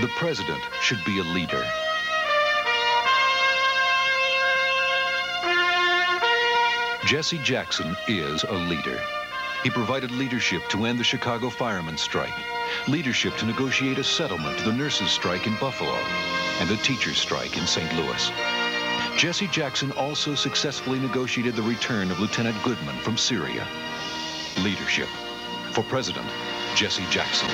The president should be a leader. Jesse Jackson is a leader. He provided leadership to end the Chicago firemen strike, leadership to negotiate a settlement to the nurses' strike in Buffalo, and the teachers' strike in St. Louis. Jesse Jackson also successfully negotiated the return of Lieutenant Goodman from Syria. Leadership. For President, Jesse Jackson.